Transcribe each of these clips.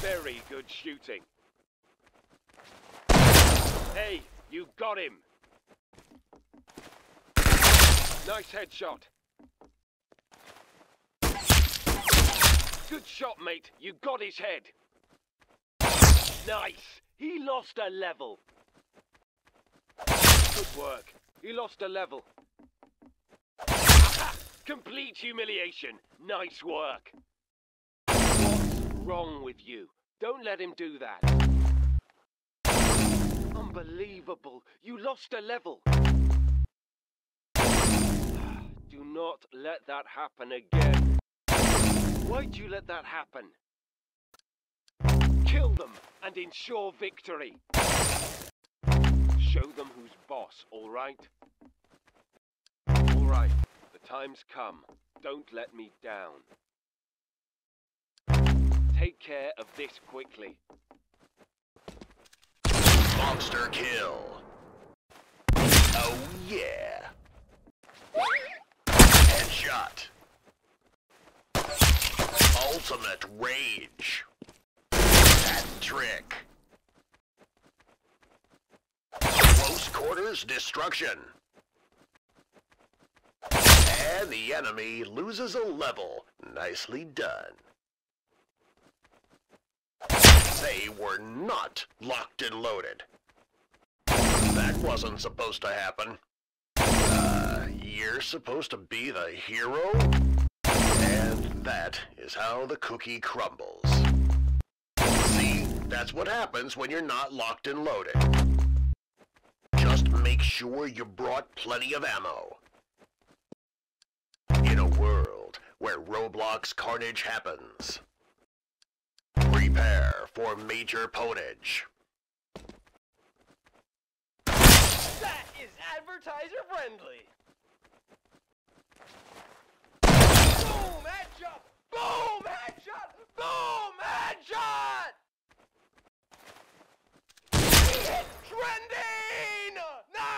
Very good shooting. Hey, you got him. Nice headshot. Good shot, mate. You got his head. Nice. He lost a level. Good work. He lost a level. Complete humiliation. Nice work. Wrong with you? Don't let him do that. Unbelievable. You lost a level. Do not let that happen again. Why'd you let that happen? Kill them and ensure victory. Show them who's boss, alright? Alright, the time's come. Don't let me down. Take care of this quickly. Monster kill. Oh yeah. Headshot. Ultimate rage. That trick. Close quarters destruction. And the enemy loses a level. Nicely done. They were not locked and loaded. That wasn't supposed to happen. Uh, you're supposed to be the hero? And that is how the cookie crumbles. See, that's what happens when you're not locked and loaded. Just make sure you brought plenty of ammo. In a world where Roblox carnage happens, prepare for major pwnage. That is advertiser friendly. Boom, headshot! Boom, headshot! Boom, headshot! It's trending! No!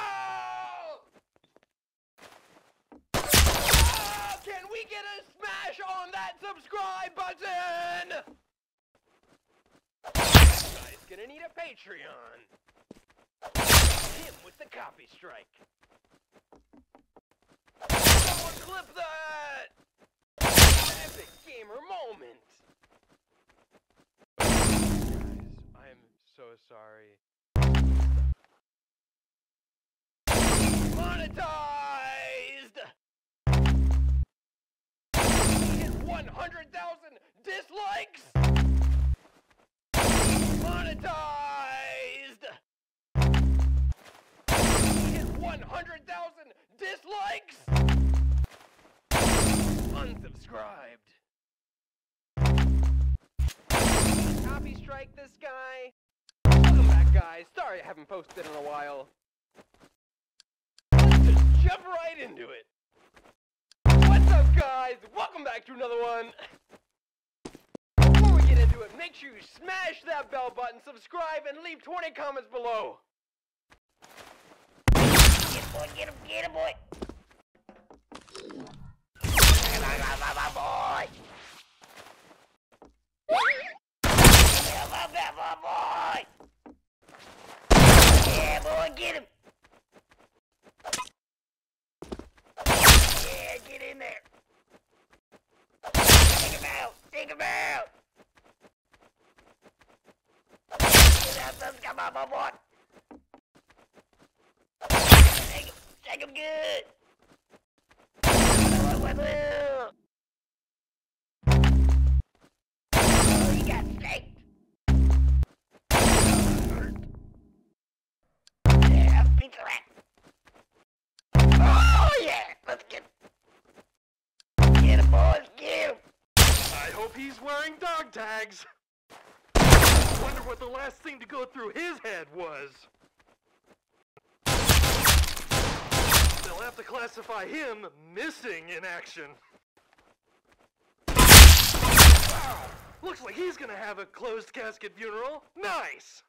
Ah, can we get a smash on that subscribe button? Gonna need a Patreon. Him with the copy strike. Someone clip that! Epic gamer moment! Guys, I'm so sorry. Monetized! He hit 100,000 dislikes! Monetized! Hit 100,000 dislikes! Unsubscribed. Copy strike this guy. Welcome back, guys. Sorry I haven't posted in a while. Let's just jump right into it. What's up, guys? Welcome back to another one. Make sure you smash that bell button, subscribe, and leave 20 comments below. Get him, boy, get him, get him, boy. Boy. Come on, come on, boy. Yeah, boy, get him. Yeah, get in there. Take him out, take him out. Get out, let's come on, my boy. Take him, take him good. Whoa. Oh. Yeah. Oh, let's get. Get boys. I hope he's wearing dog tags. What the last thing to go through his head was. They'll have to classify him missing in action. Wow! Looks like he's gonna have a closed casket funeral. Nice!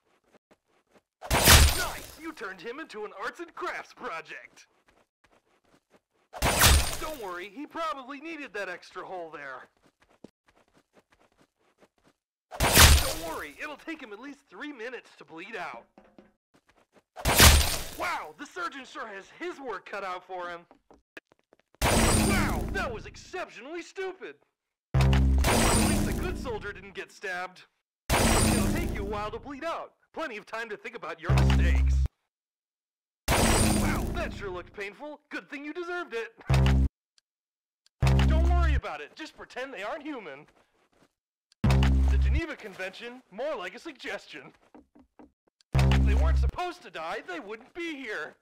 Nice! You turned him into an arts and crafts project. Don't worry, he probably needed that extra hole there. Don't worry, it'll take him at least three minutes to bleed out. Wow, the surgeon sure has his work cut out for him. Wow, that was exceptionally stupid. At least the good soldier didn't get stabbed. It'll take you a while to bleed out. Plenty of time to think about your mistakes. Wow, that sure looked painful. Good thing you deserved it. Don't worry about it. Just pretend they aren't human. The Geneva Convention, more like a suggestion. If they weren't supposed to die, they wouldn't be here.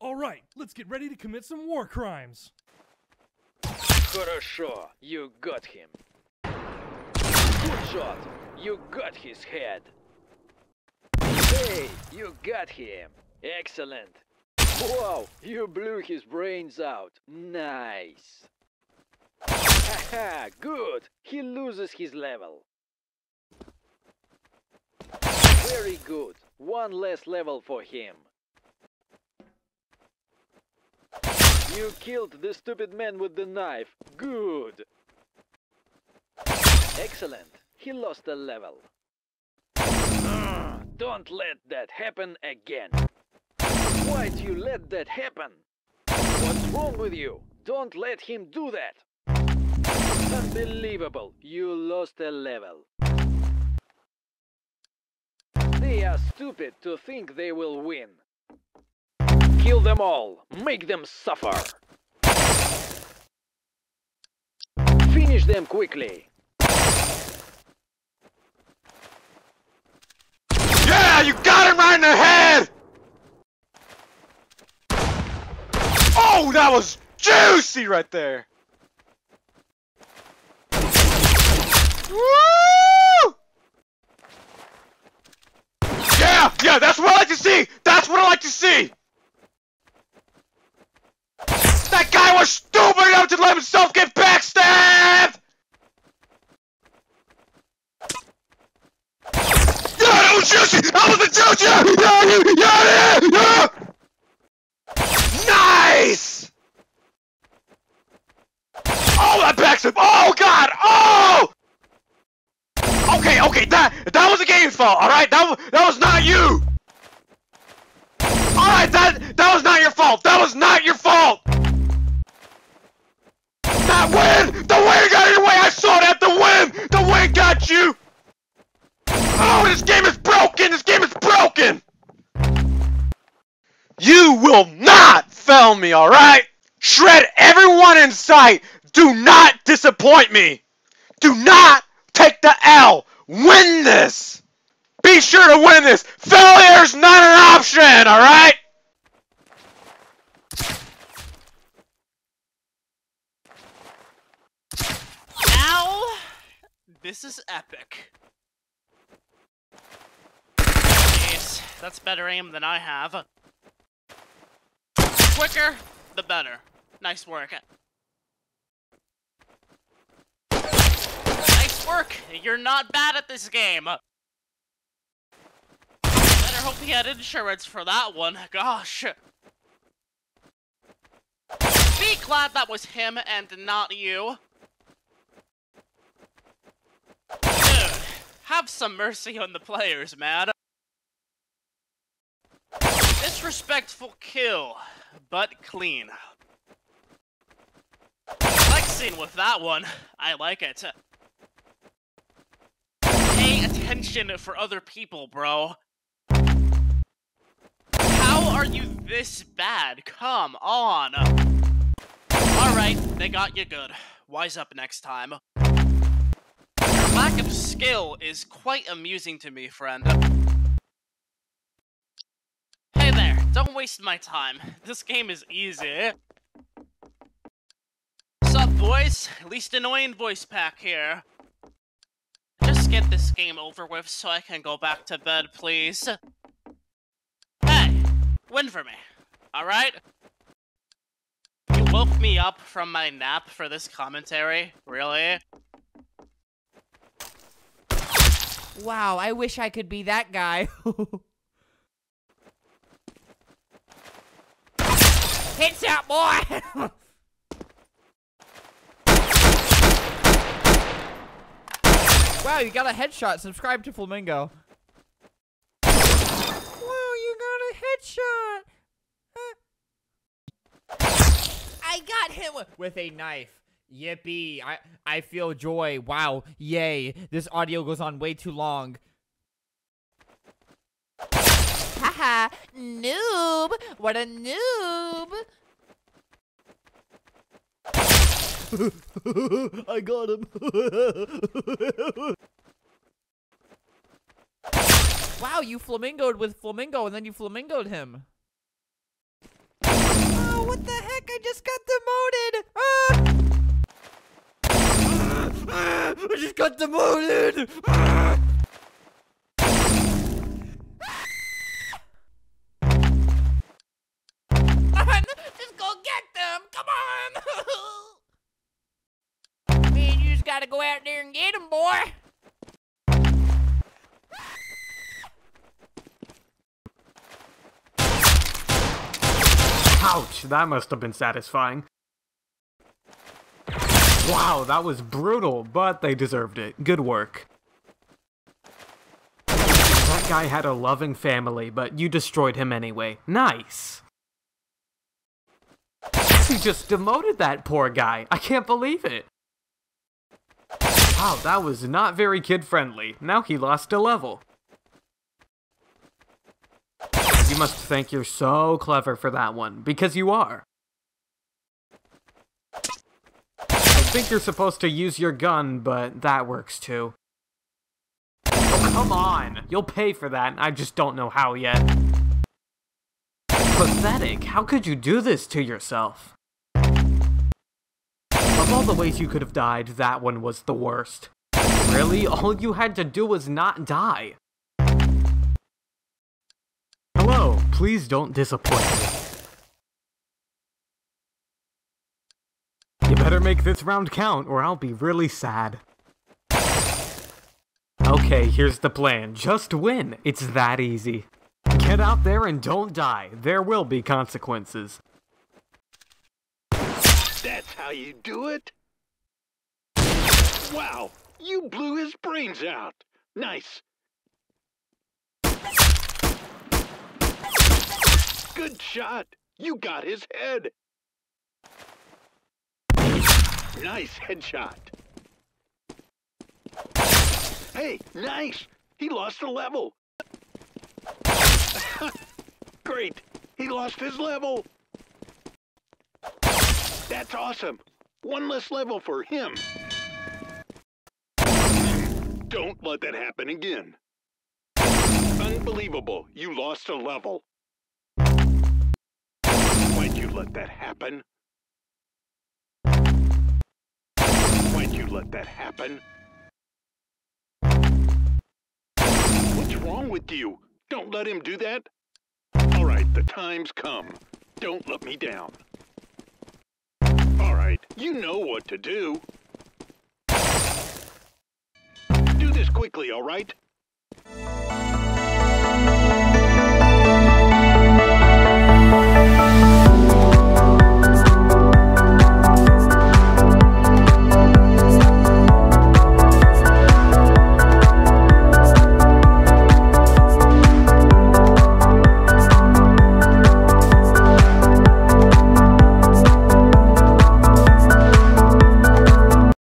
All right, let's get ready to commit some war crimes. Хорошо, you got him. Good shot, you got his head. Hey, you got him. Excellent. Wow, you blew his brains out. Nice. Good. He loses his level. Very good. One less level for him. You killed the stupid man with the knife. Good. Excellent. He lost a level. Ah, Don't let that happen again. Why'd you let that happen? What's wrong with you? Don't let him do that. Unbelievable. You lost a level. They are stupid to think they will win. Kill them all. Make them suffer. Finish them quickly. Yeah, you got him right in the head! Oh, that was juicy right there! Yeah, yeah, that's what I like to see! That's what I like to see! That guy was stupid enough to let himself get backstabbed! Yeah, that was juicy! That was the juice! Yeah, yeah, yeah, yeah! Nice! Oh, that backstep! Oh, God! Oh! Okay, okay, that that was the game's fault, alright? That, that was not you! Alright, that, that was not your fault! That was not your fault! That win! The win got in your way! I saw that! The win! The win got you! Oh, this game is broken! This game is broken! You will not fail me, alright? Shred everyone in sight! Do not disappoint me! Do not take the L! Win this! Be sure to win this! Failure's not an option, alright? Now, this is epic. Jeez, that's better aim than I have. Quicker, the better. Nice work. Nice work! You're not bad at this game! Better hope he had insurance for that one, gosh. Be glad that was him and not you. Dude, have some mercy on the players, man. Disrespectful kill, but clean. Flexing with that one. I like it. Attention for other people, bro. How are you this bad? Come on. Alright, they got you good. Wise up next time. Your lack of skill is quite amusing to me, friend. Hey there, don't waste my time. This game is easy. Sup, boys? Least annoying voice pack here. Get this game over with so I can go back to bed, please. Hey, win for me. Alright? You woke me up from my nap for this commentary? Really? Wow, I wish I could be that guy. Headshot, boy! Wow, you got a headshot. Subscribe to Flamingo. Wow, you got a headshot. I got him with a knife. Yippee. I, I feel joy. Wow. Yay. This audio goes on way too long. Haha, noob. What a noob. I got him. wow, you flamingoed with Flamingo and then you flamingoed him. Oh, what the heck? I just got demoted. Ah! I just got demoted. Ah! Just go get them. Come on. Gotta go out there and get them, boy. Ouch, that must have been satisfying. Wow, that was brutal, but they deserved it. Good work. That guy had a loving family, but you destroyed him anyway. Nice. You just demoted that poor guy. I can't believe it. Wow, that was not very kid-friendly. Now he lost a level. You must think you're so clever for that one, because you are. I think you're supposed to use your gun, but that works too. Come on! You'll pay for that, I just don't know how yet. Pathetic, how could you do this to yourself? Of all the ways you could have died, that one was the worst. Really? All you had to do was not die. Hello, please don't disappoint me. You better make this round count, or I'll be really sad. Okay, here's the plan. Just win. It's that easy. Get out there and don't die. There will be consequences. How you do it? Wow, you blew his brains out. Nice. Good shot. You got his head. Nice headshot. Hey, nice. He lost a level. Great. He lost his level. That's awesome. One less level for him. Don't let that happen again. Unbelievable. You lost a level. Why'd you let that happen? Why'd you let that happen? What's wrong with you? Don't let him do that. All right, the time's come. Don't let me down. All right, you know what to do. Do this quickly, all right?